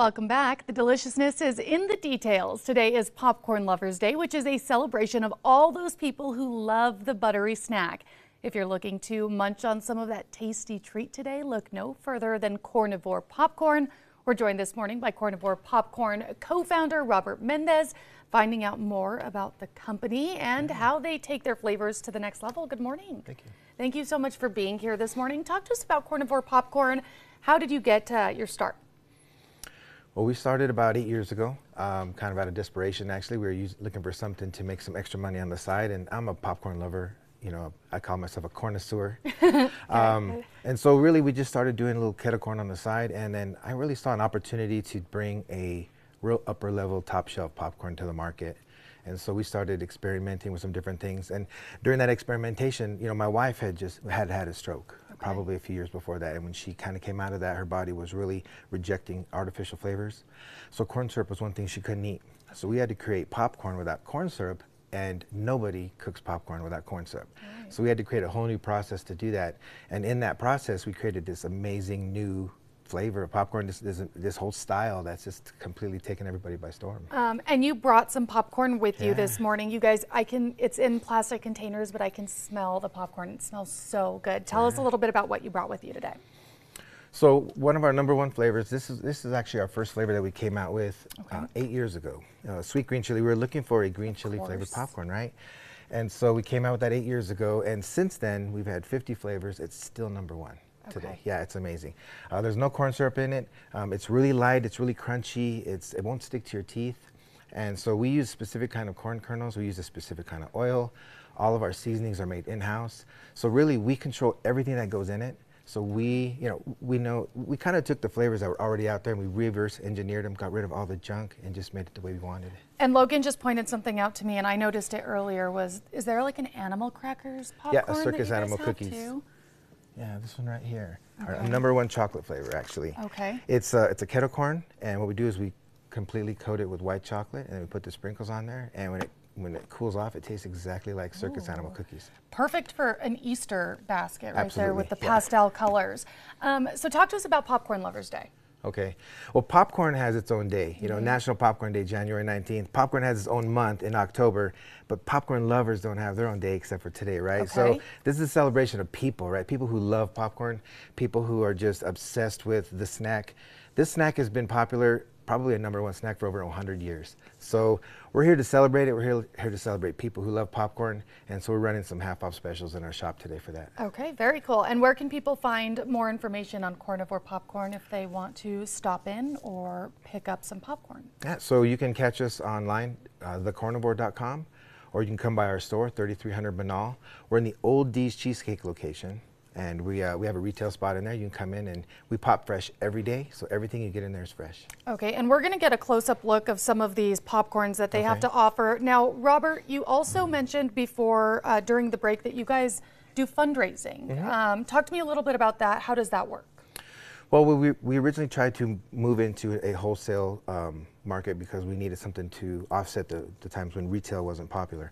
Welcome back. The deliciousness is in the details. Today is Popcorn Lovers Day, which is a celebration of all those people who love the buttery snack. If you're looking to munch on some of that tasty treat today, look no further than Cornivore Popcorn. We're joined this morning by Cornivore Popcorn co-founder Robert Mendez, finding out more about the company and how they take their flavors to the next level. Good morning. Thank you. Thank you so much for being here this morning. Talk to us about Cornivore Popcorn. How did you get uh, your start? Well, we started about eight years ago, um, kind of out of desperation. Actually, we were looking for something to make some extra money on the side, and I'm a popcorn lover you know, I call myself a connoisseur. um, and so really we just started doing a little kettle corn on the side and then I really saw an opportunity to bring a real upper level top shelf popcorn to the market. And so we started experimenting with some different things. And during that experimentation, you know, my wife had just had had a stroke. Probably a few years before that. And when she kind of came out of that, her body was really rejecting artificial flavors. So corn syrup was one thing she couldn't eat. So we had to create popcorn without corn syrup and nobody cooks popcorn without corn syrup. Right. So we had to create a whole new process to do that. And in that process, we created this amazing new flavor of popcorn, this, this, this whole style that's just completely taken everybody by storm. Um, and you brought some popcorn with yeah. you this morning. You guys, I can, it's in plastic containers, but I can smell the popcorn. It smells so good. Tell yeah. us a little bit about what you brought with you today. So one of our number one flavors, this is this is actually our first flavor that we came out with okay. uh, eight years ago. Uh, sweet green chili. We were looking for a green chili flavored popcorn, right? And so we came out with that eight years ago, and since then we've had 50 flavors. It's still number one okay. today. Yeah, it's amazing. Uh, there's no corn syrup in it. Um, it's really light. It's really crunchy. It's it won't stick to your teeth. And so we use specific kind of corn kernels. We use a specific kind of oil. All of our seasonings are made in-house. So really, we control everything that goes in it. So we, you know, we know we kind of took the flavors that were already out there and we reverse engineered them, got rid of all the junk, and just made it the way we wanted it. And Logan just pointed something out to me, and I noticed it earlier. Was is there like an animal crackers popcorn? Yeah, a circus animal cookies. Too? Yeah, this one right here. Okay. Our number one chocolate flavor, actually. Okay. It's a, it's a kettle corn, and what we do is we completely coat it with white chocolate, and we put the sprinkles on there, and when it when it cools off, it tastes exactly like circus Ooh. animal cookies. Perfect for an Easter basket right Absolutely. there with the pastel yeah. colors. Um, so talk to us about Popcorn Lovers Day. Okay. Well, popcorn has its own day. You know, mm -hmm. National Popcorn Day, January 19th. Popcorn has its own month in October, but popcorn lovers don't have their own day except for today, right? Okay. So this is a celebration of people, right? People who love popcorn, people who are just obsessed with the snack. This snack has been popular probably a number one snack for over 100 years. So we're here to celebrate it. We're here, here to celebrate people who love popcorn. And so we're running some half off specials in our shop today for that. Okay, very cool. And where can people find more information on Cornivore Popcorn if they want to stop in or pick up some popcorn? Yeah, so you can catch us online, uh, thecornivore.com, or you can come by our store, 3300 Menaul. We're in the Old D's Cheesecake location and we, uh, we have a retail spot in there. You can come in and we pop fresh every day, so everything you get in there is fresh. Okay, and we're going to get a close-up look of some of these popcorns that they okay. have to offer. Now, Robert, you also mentioned before uh, during the break that you guys do fundraising. Mm -hmm. um, talk to me a little bit about that. How does that work? Well, we, we originally tried to move into a wholesale um, market because we needed something to offset the, the times when retail wasn't popular.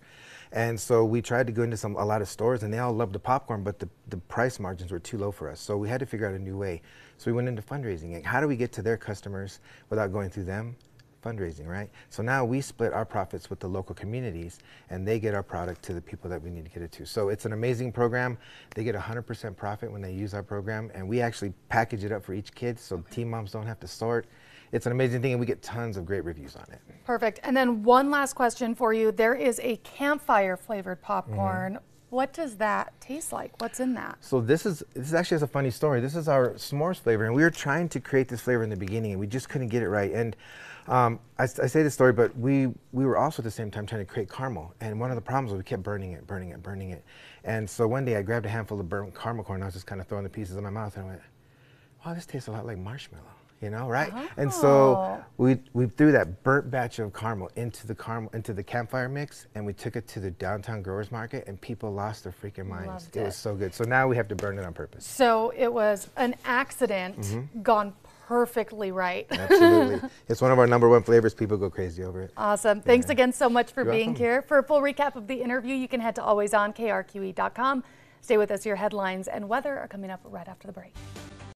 And so we tried to go into some a lot of stores and they all loved the popcorn, but the, the price margins were too low for us. So we had to figure out a new way. So we went into fundraising. How do we get to their customers without going through them? Fundraising, right? So now we split our profits with the local communities and they get our product to the people that we need to get it to. So it's an amazing program. They get 100% profit when they use our program and we actually package it up for each kid so okay. teen moms don't have to sort it's an amazing thing and we get tons of great reviews on it. Perfect. And then one last question for you. There is a campfire flavored popcorn. Mm -hmm. What does that taste like? What's in that? So this is this is actually a funny story. This is our s'mores flavor, and we were trying to create this flavor in the beginning, and we just couldn't get it right. And um, I, I, say this story, but we we were also at the same time trying to create caramel, and one of the problems was we kept burning it, burning it, burning it. And so one day I grabbed a handful of burnt caramel corn, and I was just kind of throwing the pieces in my mouth, and I went, "Wow, this tastes a lot like marshmallow." you know, right? Oh. And so oh. we we threw that burnt batch of caramel into the caramel into the campfire mix, and we took it to the downtown growers market, and people lost their freaking minds. It. it. was so good. So now we have to burn it on purpose. So it was an accident mm -hmm. gone perfectly right. Absolutely. it's one of our number one flavors. People go crazy over it. Awesome. Thanks yeah. again so much for You're being welcome. here. For a full recap of the interview, you can head to alwaysonkrqe.com. Stay with us. Your headlines and weather are coming up right after the break.